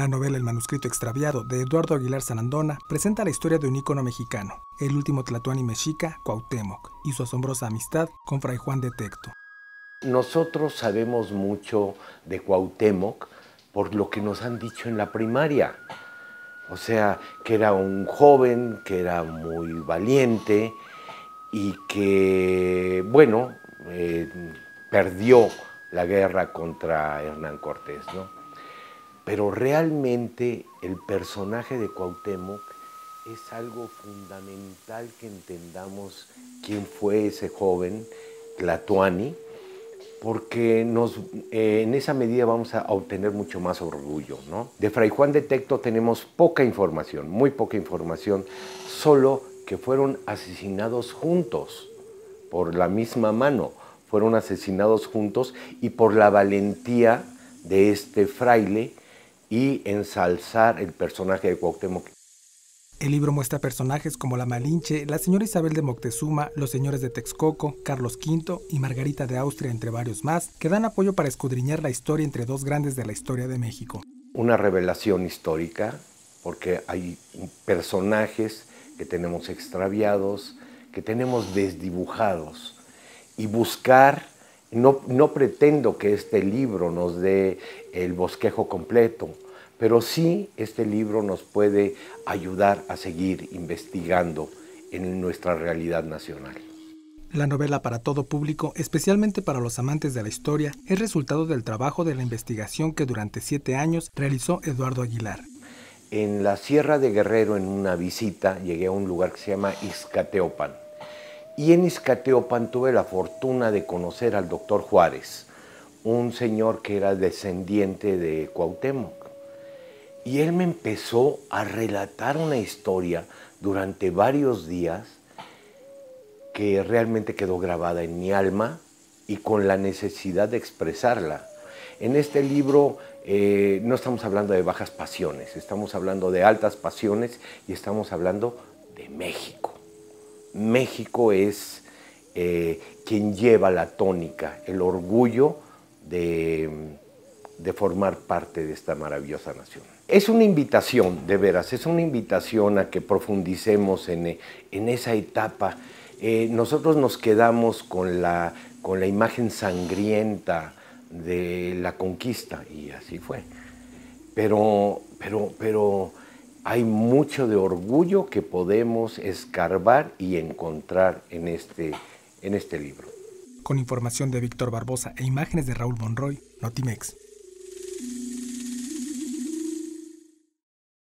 La novela El manuscrito extraviado de Eduardo Aguilar Sanandona presenta la historia de un ícono mexicano, el último tlatoani mexica, Cuauhtémoc, y su asombrosa amistad con Fray Juan de Tecto. Nosotros sabemos mucho de Cuauhtémoc por lo que nos han dicho en la primaria. O sea, que era un joven, que era muy valiente y que, bueno, eh, perdió la guerra contra Hernán Cortés, ¿no? Pero realmente el personaje de Cuauhtémoc es algo fundamental que entendamos quién fue ese joven, Tlatuani, porque eh, en esa medida vamos a obtener mucho más orgullo. ¿no? De Fray Juan de Tecto tenemos poca información, muy poca información, solo que fueron asesinados juntos, por la misma mano, fueron asesinados juntos y por la valentía de este fraile y ensalzar el personaje de Cuauhtémoc el libro muestra personajes como la Malinche, la señora Isabel de Moctezuma, los señores de Texcoco, Carlos V y Margarita de Austria, entre varios más, que dan apoyo para escudriñar la historia entre dos grandes de la historia de México. Una revelación histórica, porque hay personajes que tenemos extraviados, que tenemos desdibujados, y buscar, no, no pretendo que este libro nos dé el bosquejo completo, pero sí este libro nos puede ayudar a seguir investigando en nuestra realidad nacional. La novela para todo público, especialmente para los amantes de la historia, es resultado del trabajo de la investigación que durante siete años realizó Eduardo Aguilar. En la Sierra de Guerrero, en una visita, llegué a un lugar que se llama Izcateopan. Y en Izcateopan tuve la fortuna de conocer al doctor Juárez, un señor que era descendiente de Cuauhtémoc. Y él me empezó a relatar una historia durante varios días que realmente quedó grabada en mi alma y con la necesidad de expresarla. En este libro eh, no estamos hablando de bajas pasiones, estamos hablando de altas pasiones y estamos hablando de México. México es eh, quien lleva la tónica, el orgullo de de formar parte de esta maravillosa nación. Es una invitación, de veras, es una invitación a que profundicemos en, esa etapa. Eh, nosotros nos quedamos con la, con la imagen sangrienta de la conquista y así fue. Pero, pero, pero hay mucho de orgullo que podemos escarbar y encontrar en este, en este libro. Con información de Víctor Barbosa e imágenes de Raúl Monroy, Notimex.